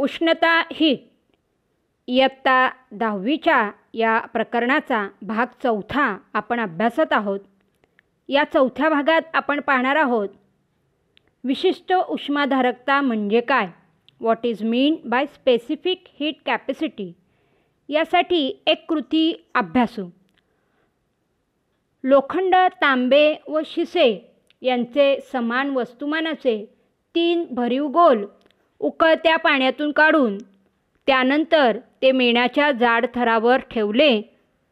उष्णता हीट इयत्ता दहावीच्या या प्रकरणाचा भाग चौथा आपण अभ्यासत आहोत. या चौथ्या भागात आपण पाहणार आहोत विशिष्ट उष्माधारकता म्हणजे काय? What is mean by specific heat capacity यासाठी एक कृती अभ्यासू. लोखंड तांबे व शिसे यांचे समान वस्तुमानाचे तीन भरीव गोल उकळत्या पाण्यातून काढून त्यानंतर ते मेणाच्या जाड थरावर ठेवले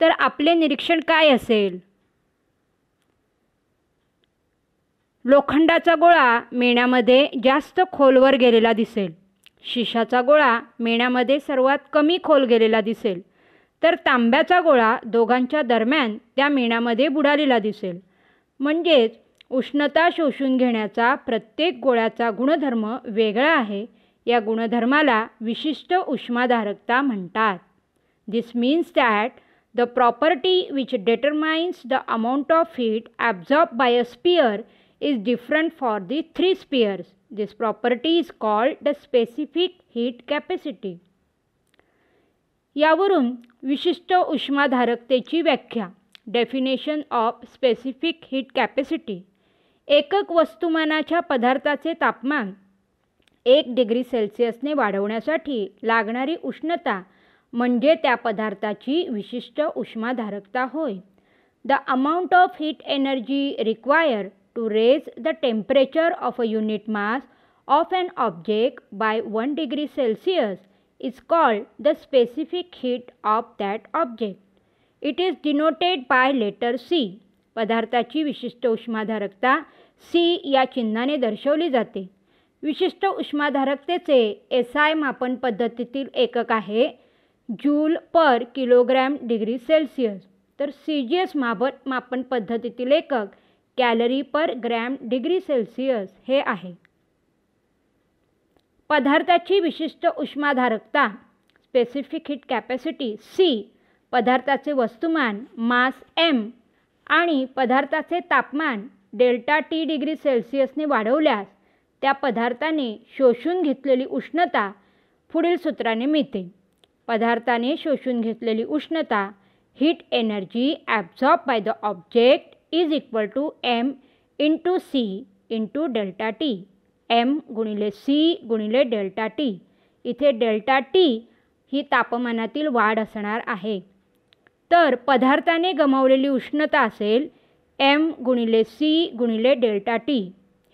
तर आपले निरीक्षण काय असेल? लोखंडाचा गोळा मेण्यामध्ये जास्त खोलवर गेलेला दिसेल. शिशाचा गोळा मेण्यामध्ये सर्वात कमी खोल गेलेला दिसेल. तर तांब्याचा गोळा दोघांच्या दरम्यान त्या मेण्यामध्ये बुडालेला दिसेल. म्हणजेच उष्णता शोषून घेण्याचा प्रत्येक गोळ्याचा गुणधर्म वेगळा आहे. या गुणधर्माला विशिष्ट उष्माधारकता म्हणतात. This means that the property which determines the amount of heat absorb by a sphere is different for the three spheres this property is called the specific heat capacity यावरून विशिष्ट उष्माधारकतेची व्याख्या. Definition of specific heat capacity एकक वस्तुमानाच्या पदार्थाचे तापमान. एक degree सेल्सिअसने वाढवण्यासाठी लागणारी उष्णता म्हणजे त्या पदार्थाची विशिष्ट उष्माधारकता होय. The amount of heat energy require to raise the temperature of a unit mass of an object by one degree Celsius is called the specific heat of that object it is denoted by letter C पदार्थाची विशिष्ट उष्माधारकता C या चिन्हाने दर्शवली जाते. विशिष्ट उष्माधारकतेचे S I मापन पद्धतीतील एकक आहे. Joule per kilogram degree Celsius. तर सी जी एस मापन मापन पद्धतीतील एकक calorie per gram degree Celsius हे आहे. पदार्थाची विशिष्ट उष्माधारकता स्पेसिफिक हिट कॅपॅसिटी सी पदार्थाचे वस्तुमान मास एम आणि पदार्थाचे तापमान डेल्टा टी डिग्री सेल्सिअसने वाढवल्यास त्या पदार्थाने शोषून घेतलेली उष्णता पुढील सूत्राने मिळते. पदार्थाने शोषून घेतलेली उष्णता heat energy absorb by the object is equal to M into C into delta T M गुणिले सी गुणिले डेल्टा टी इथे डेल्टा टी ही तापमानातील वाढ असणार आहे. तर पदार्थाने गमावलेली उष्णता असेल एम गुणिले सी गुणिले delta T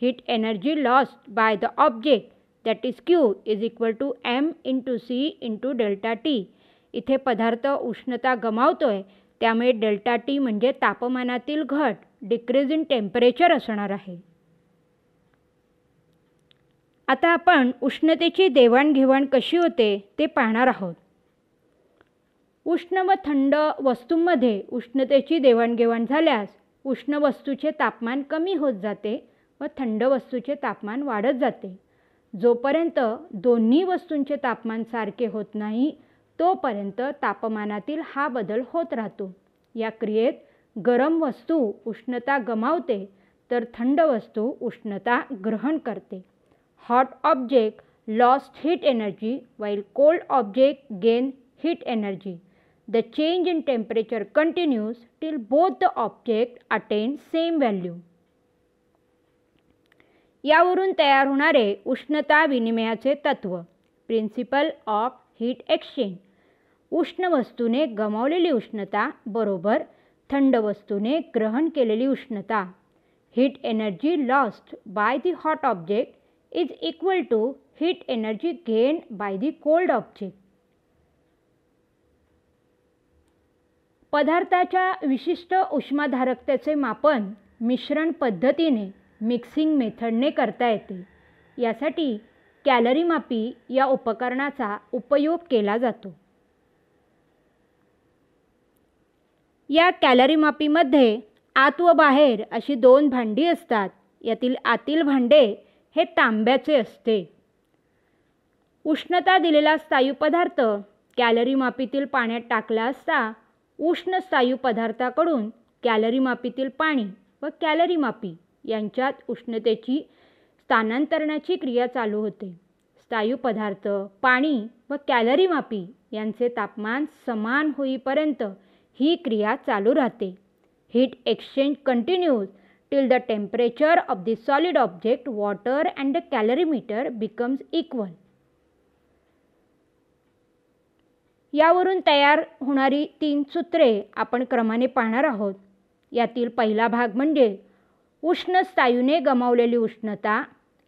heat energy lost by the object that is Q is equal to M into C into delta T इथे पदार्थ उष्णता गमावतो आहे त्यामुळे डेल्टा टी म्हणजे तापमानातील घट डिक्रीज इन टेम्परेचर असणार आहे. आता आपण उष्णतेची देवाणघेवाण कशी होते ते पाहणार आहोत. उष्ण व थंड वस्तूंमध्ये उष्णतेची देवाणघेवाण झाल्यास उष्ण वस्तूचे तापमान कमी होत जाते व थंड वस्तूचे तापमान वाढत जाते. जोपर्यंत दोन्ही वस्तूंचे तापमान सारखे होत नाही तोपर्यंत तापमानातील हा बदल होत राहतो. या क्रियेत गरम वस्तू उष्णता गमावते तर थंड वस्तू उष्णता ग्रहण करते. Hot object lost heat energy while cold object gain heat energy the change in temperature continues till both the object attain same value यावरून तयार होणारे उष्णता विनिमयाचे तत्व प्रिन्सिपल ऑफ हीट एक्सचेंज उष्ण वस्तूने गमावलेली उष्णता बरोबर थंड वस्तूने ग्रहण केलेली उष्णता. Heat energy lost by the hot object is equal to heat energy gain by the cold object पदार्थाच्या विशिष्ट उष्माधारकतेचे मापन मिश्रण पद्धतीने मिक्सिंग मेथडने करता येते. यासाठी कॅलरी मापी या उपकरणाचा उपयोग केला जातो. या कॅलरी मापीमध्ये आत व बाहेर अशी दोन भांडी असतात. यातील आतील भांडे हे तांब्याचे असते. उष्णता दिलेला स्थायू पदार्थ कॅलरी मापीतील पाण्यात टाकला असता उष्ण स्थायू पदार्थाकडून कॅलरी मापीतील पाणी व कॅलरी मापी यांच्यात उष्णतेची स्थानांतरणाची क्रिया चालू होते. स्थायू पदार्थ पाणी व कॅलरी मापी यांचे तापमान समान होईपर्यंत ही क्रिया चालू राहते. Heat exchange continues till the temperature of the solid object water and the calorimeter becomes equal. यावरून तयार होणारी तीन सूत्रे आपण क्रमाने पाहणार आहोत. यातील पहिला भाग म्हणजे उष्ण स्थायूने गमावलेली उष्णता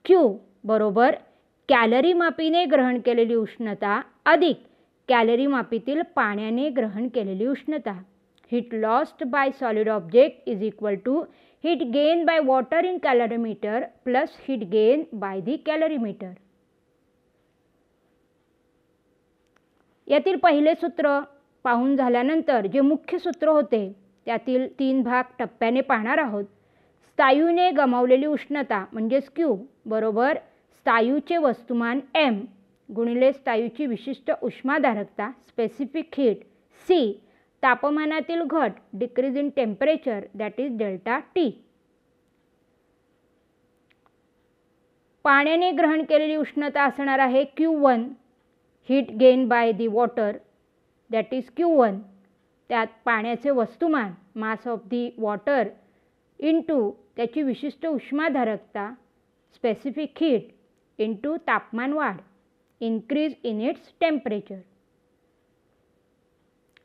क्यू बरोबर कॅलरी मापीने ग्रहण केलेली उष्णता अधिक कॅलरी मापीतील पाण्याने ग्रहण केलेली उष्णता. Heat lost by solid object is equal to heat gain by water in calorimeter plus heat gain by the calorimeter यातील पहिले सूत्र पाहून झाल्यानंतर जे मुख्य सूत्र होते त्यातील तीन भाग टप्प्याने पाहणार आहोत. स्थायूने गमावलेली उष्णता म्हणजेच क्यू बरोबर स्थायूचे वस्तुमान एम गुणिले स्थायूची विशिष्ट उष्माधारकता स्पेसिफिक हीट सी तापमानातील घट decrease in temperature that is delta T पाण्याने ग्रहण केलेली उष्णता असणार आहे Q one heat gain by the water that is Q one त्यात पाण्याचे वस्तुमान mass of the water into त्याची विशिष्ट उष्माधारकता स्पेसिफिक हीट इंटू तापमान वाढ इन्क्रीज इन इट्स टेम्परेचर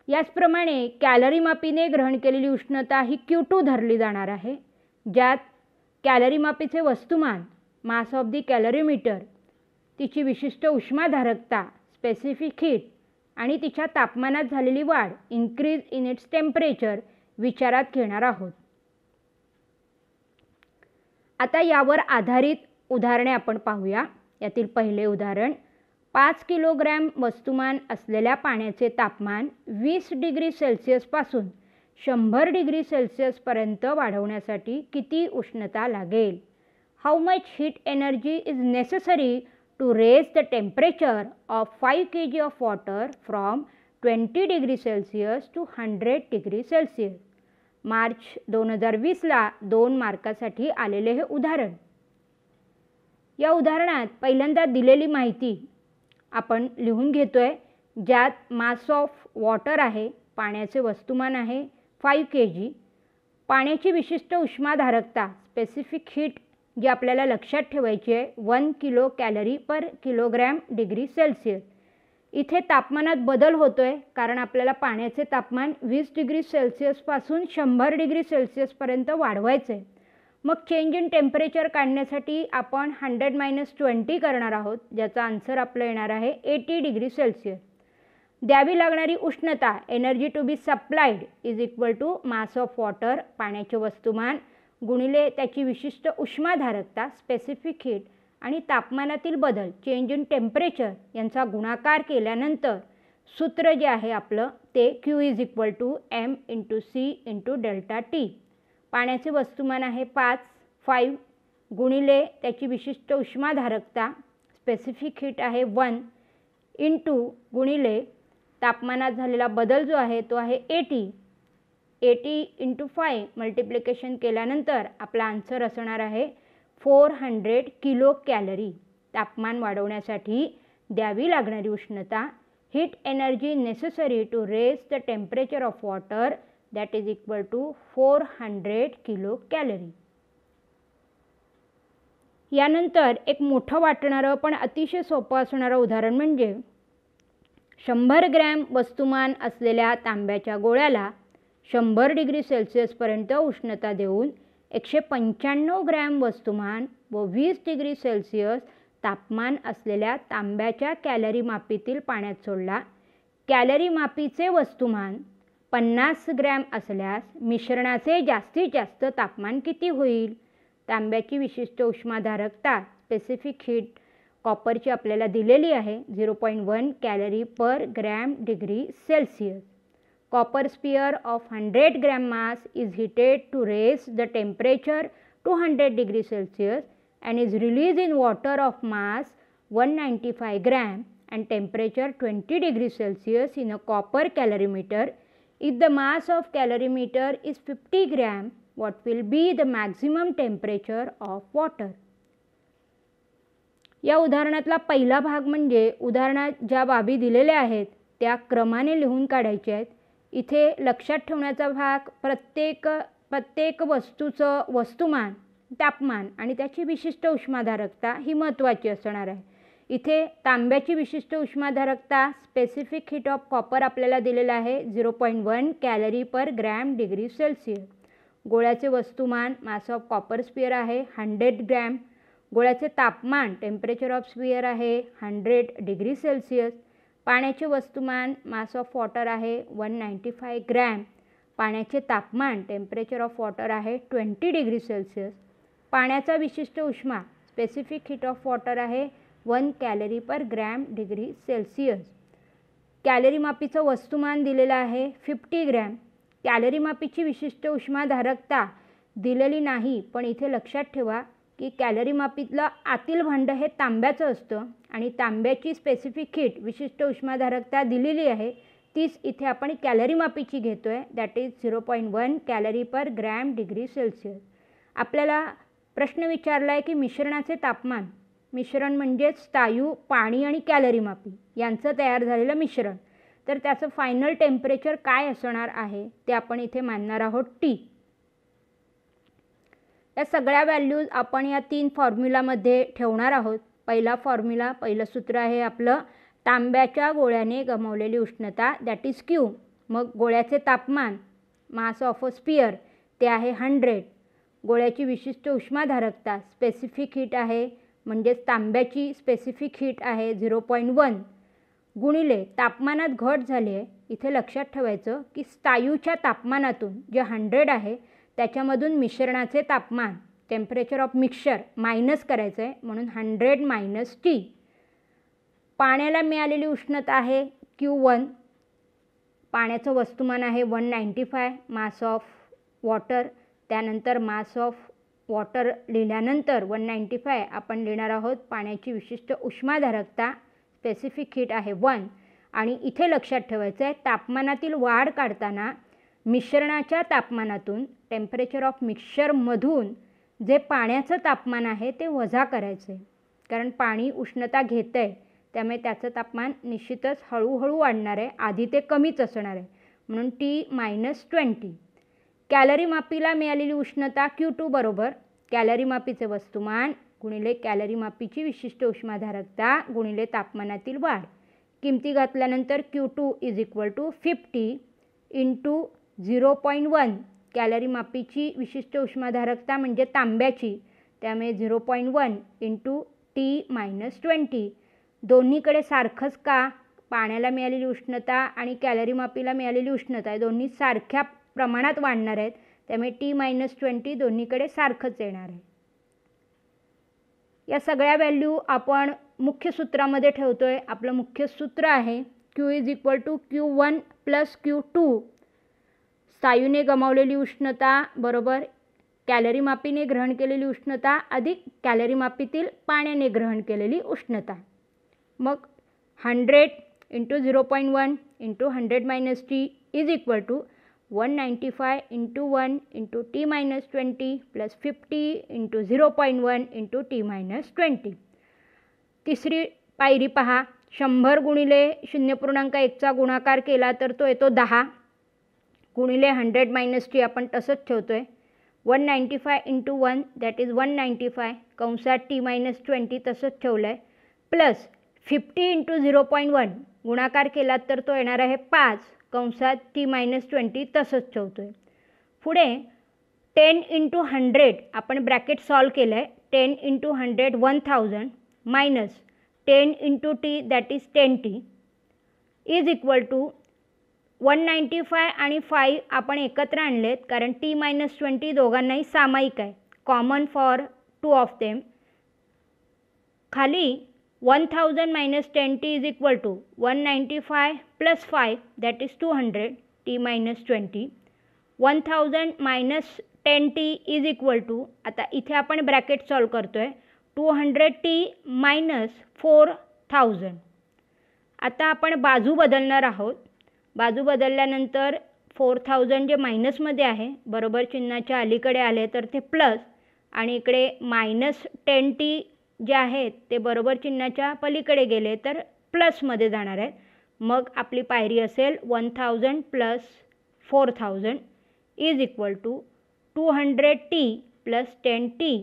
याचप्रमाणे कॅलरी मापीने ग्रहण केलेली उष्णता ही क्यू टू धरली जाणार आहे ज्यात कॅलरी मापीचे वस्तुमान मास ऑफ दी कॅलरीमीटर तिची विशिष्ट उष्माधारकता स्पेसिफिक हीट आणि तिच्या तापमानात झालेली वाढ इन्क्रीज इन इट्स टेम्परेचर विचारात घेणार आहोत. आता यावर आधारित उदाहरणे आपण पाहूया. यातील पहिले उदाहरण पाच किलोग्रॅम वस्तुमान असलेल्या पाण्याचे तापमान वीस डिग्री सेल्सिअसपासून शंभर डिग्री सेल्सिअसपर्यंत वाढवण्यासाठी किती उष्णता लागेल? How much heat energy is necessary to raise the temperature of five K G of water from twenty degree Celsius to hundred degree Celsius March दोन हजार वीसला दोन मार्कासाठी आलेले हे उदाहरण. या उदाहरणात पहिल्यांदा दिलेली माहिती आपण लिहून घेतो आहे ज्यात मास ऑफ वॉटर आहे पाण्याचे वस्तुमान आहे फाईव्ह के जी पाण्याची विशिष्ट उष्माधारकता स्पेसिफिक हीट जी आपल्याला लक्षात ठेवायची आहे one kilo calorie per kilogram degree Celsius. इथे तापमानात बदल होतो आहे कारण आपल्याला पाण्याचे तापमान वीस डिग्री सेल्सिअसपासून शंभर डिग्री सेल्सिअसपर्यंत वाढवायचं आहे मग चेंज इन टेम्परेचर काढण्यासाठी आपण हंड्रेड मायनस ट्वेंटी करणार आहोत ज्याचा आन्सर आपलं येणार आहे एटी डिग्री सेल्सिअस. द्यावी लागणारी उष्णता energy to be supplied is equal to mass of water पाण्याचे वस्तुमान गुणिले त्याची विशिष्ट उष्माधारकता स्पेसिफिक हीट आणि तापमानातील बदल चेंज इन टेम्परेचर यांचा गुणाकार केल्यानंतर सूत्र जे आहे आपलं ते Q is equal to M into C into delta T पाण्याचे वस्तुमान आहे पाच फाईव्ह गुणिले त्याची विशिष्ट उष्माधारकता स्पेसिफिक हीट आहे वन इंटू गुणिले तापमानात झालेला बदल जो आहे तो आहे eighty eighty into five multiplication केल्यानंतर आपला आन्सर असणार आहे फोर हंड्रेड किलो कॅलरी तापमान वाढवण्यासाठी द्यावी लागणारी उष्णता heat energy necessary to raise the temperature of water that is equal to four hundred kilo calorie यानंतर एक मोठं वाटणारं पण अतिशय सोपं असणारं उदाहरण म्हणजे शंभर ग्रॅम वस्तुमान असलेल्या तांब्याच्या गोळ्याला शंभर डिग्री सेल्सिअसपर्यंत उष्णता देऊन एकशे पंच्याण्णव ग्रॅम वस्तुमान व वीस डिग्री सेल्सिअस तापमान असलेल्या तांब्याच्या कॅलरी मापीतील पाण्यात सोडला. कॅलरी मापीचे वस्तुमान पन्नास ग्रॅम असल्यास मिश्रणाचे जास्तीत जास्त तापमान किती होईल? तांब्याची विशिष्ट उष्माधारकता स्पेसिफिक हीट कॉपरची आपल्याला दिलेली आहे zero point one calorie per gram degree Celsius copper sphere of hundred gram mass is heated to raise the temperature to hundred degree Celsius and is release in water of mass one ninety five gram and temperature twenty degree Celsius in a copper calorimeter If the mass of calorimeter is 50 gram, what will be the maximum temperature of water? या उदाहरणातला पहिला भाग म्हणजे उदाहरणात ज्या बाबी दिलेल्या आहेत त्या क्रमाने लिहून काढायच्या आहेत इथे लक्षात ठेवण्याचा भाग प्रत्येक प्रत्येक वस्तूचं वस्तुमान तापमान आणि त्याची विशिष्ट उष्माधारकता ही महत्त्वाची असणार आहे. इथे तांब्याची विशिष्ट उष्माधारकता स्पेसिफिक हीट ऑफ कॉपर आपल्याला दिलेलं आहे zero point one calorie per gram degree Celsius गोळ्याचे वस्तुमान मास ऑफ कॉपर स्पिअर आहे हंड्रेड ग्रॅम गोळ्याचे तापमान टेम्परेचर ऑफ स्पिअर आहे हंड्रेड डिग्री सेल्सिअस पाण्याचे वस्तुमान मास ऑफ वॉटर आहे वन नाईंटी फाय ग्रॅम. पाण्याचे तापमान टेम्परेचर ऑफ वॉटर आहे ट्वेंटी डिग्री सेल्सिअस. पाण्याचा विशिष्ट उष्मा स्पेसिफिक हीट ऑफ वॉटर आहे one calorie per gram degree Celsius. Calorie मापीचं वस्तुमान दिलेलं आहे फिफ्टी ग्रॅम. कॅलरी मापीची विशिष्ट उष्माधारकता दिलेली नाही पण इथे लक्षात ठेवा की कॅलरी मापीतलं आतील भांडं हे तांब्याचं असतं आणि तांब्याची स्पेसिफिक हीट विशिष्ट उष्माधारकता दिलेली आहे तीच इथे आपण कॅलरी मापीची घेतो आहे that is zero point one calorie per gram degree Celsius आपल्याला प्रश्न विचारला आहे की मिश्रणाचे तापमान मिश्रण म्हणजेच स्थायू पाणी आणि कॅलरी मापी. यांचं तयार झालेलं मिश्रण. तर त्याचं फायनल टेम्परेचर काय असणार आहे ते आपण इथे मानणार आहोत टी या सगळ्या व्हॅल्यूज आपण या तीन फॉर्म्युलामध्ये ठेवणार आहोत. पहिला फॉर्म्युला पहिलं सूत्र आहे आपलं तांब्याच्या गोळ्याने गमावलेली उष्णता दॅट इज क्यू मग गोळ्याचे तापमान मास ऑफ अ स्पियर ते आहे हंड्रेड गोळ्याची विशिष्ट उष्माधारकता स्पेसिफिक हीट आहे म्हणजेच तांब्याची स्पेसिफिक हीट आहे झिरो पॉईंट वन गुणिले तापमानात घट झाली आहे इथे लक्षात ठेवायचं की स्थायूच्या तापमानातून जे हंड्रेड आहे त्याच्यामधून मिश्रणाचे तापमान टेम्परेचर ऑफ मिक्सचर मायनस करायचं आहे म्हणून हंड्रेड मायनस टी पाण्याला मिळालेली उष्णता आहे क्यू वन पाण्याचं वस्तुमान आहे one ninety five mass of water त्यानंतर मास ऑफ वॉटर लिहिल्यानंतर वन नाईंटी फाय आपण लिहिणार आहोत पाण्याची विशिष्ट उष्माधारकता स्पेसिफिक हीट आहे वन आणि इथे लक्षात ठेवायचं आहे तापमानातील वाढ काढताना मिश्रणाच्या तापमानातून टेम्परेचर ऑफ मिक्सरमधून जे पाण्याचं तापमान आहे ते वजा करायचं आहे कारण पाणी उष्णता घेतं आहे त्यामुळे त्याचं तापमान निश्चितच हळूहळू वाढणार आहे. आधी ते कमीच असणार आहे. म्हणून टी मायनस ट्वेंटी कॅलरी मापीला मिळालेली उष्णता क्यू टू बरोबर. कॅलरी मापीचे वस्तुमान गुणिले कॅलरी मापीची विशिष्ट उष्माधारकता गुणिले तापमानातील वाढ. किमती घातल्यानंतर Q two is equal to fifty into zero point one calorie मापीची विशिष्ट उष्माधारकता म्हणजे तांब्याची. त्यामुळे zero point one into T minus twenty दोन्हीकडे सारखंच का? पाण्याला मिळालेली उष्णता आणि कॅलरी मापीला मिळालेली उष्णता दोन्ही सारख्या प्रमाणात वाढणार आहेत. त्यामुळे टी मायनस ट्वेंटी दोन्हीकडे सारखंच येणार आहे. या सगळ्या व्हॅल्यू आपण मुख्य सूत्रामध्ये ठेवतो आहे आपलं मुख्य सूत्र आहे Q is equal to Q one plus Q two स्थायूने गमावलेली उष्णता बरोबर? कॅलरी मापीने ग्रहण केलेली उष्णता अधिक कॅलरी मापीतील पाण्याने ग्रहण केलेली उष्णता. मग hundred into zero point one into hundred minus T is equal to one ninety five into one into T minus twenty plus fifty into zero point one into T minus twenty तिसरी पायरी पहा. शंभर गुणिले शून्य पूर्णांक एकचा गुणाकार केला तर तो येतो दहा. गुणिले हंड्रेड मायनस टी आपण तसंच ठेवतो आहे one ninety five into one that is one ninety five कंसात टी मायनस ट्वेंटी तसंच ठेवलं आहे plus fifty into zero point one गुणाकार केलात तर तो येणार आहे पाच कंसात टी मायनस ट्वेंटी तसंच ठेवतो आहे पुढे टेन इंटू हंड्रेड आपण ब्रॅकेट सॉल्व केलं आहे ten into hundred one thousand minus ten into T that is ten T is equal to one ninety five आणि फाईव्ह आपण एकत्र आणलेत कारण टी मायनस ट्वेंटी दोघांनाही सामायिक आहे. Common for two of them खाली one thousand minus ten T is equal to one ninety five plus five that is two hundred T minus twenty one thousand minus ten T is equal to आता इथे आपण bracket solve करतो आहे two hundred T minus four thousand आता आपण बाजू बदलणार आहोत. बाजू बदलल्यानंतर फोर थाउजंड जे मायनसमध्ये आहे बरोबर चिन्हाच्या अलीकडे आले तर ते प्लस आणि इकडे मायनस टेन टी जे आहेत ते बरोबर चिन्हाच्या पलीकडे गेले तर प्लसमध्ये जाणार आहेत मग आपली पायरी असेल one thousand plus four thousand is equal to two hundred T plus ten T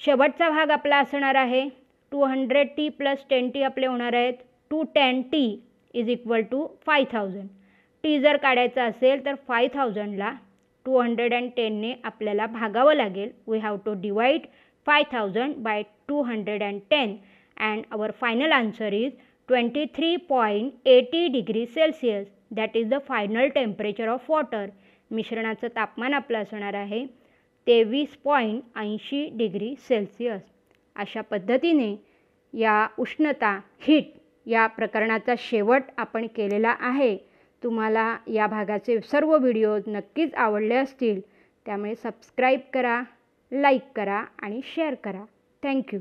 शेवटचा भाग आपला असणार आहे. Two hundred T plus ten T आपले होणार आहेत. Two ten T is equal to five thousand T जर काढायचा असेल तर फाय थाउजंडला टू हंड्रेड अँड टेनने आपल्याला भागावं लागेल. We have to divide five thousand by two hundred and ten and our final answer is twenty three point eighty degree Celsius that is the final temperature of water मिश्रणाचं तापमान आपलं असणार आहे तेवीस point ऐंशी डिग्री सेल्सिअस अशा पद्धतीने या उष्णता हीट या प्रकरणाचा शेवट आपण केलेला आहे. तुम्हाला या भागाचे सर्व व्हिडिओज नक्कीच आवडले असतील. त्यामुळे सबस्क्राईब करा लाईक करा आणि शेअर करा. थँक्यू